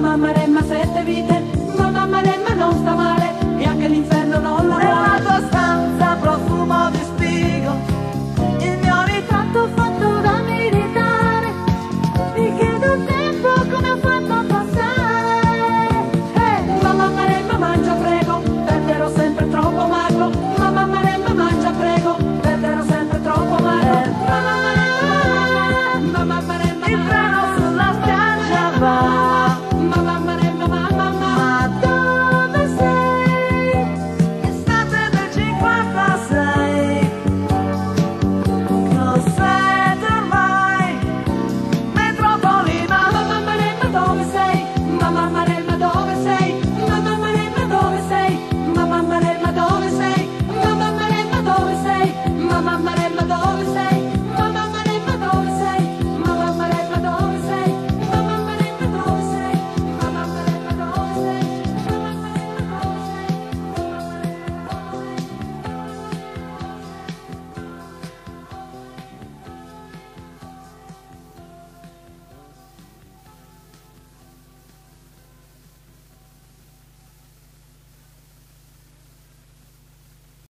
mamma remma sette vite was I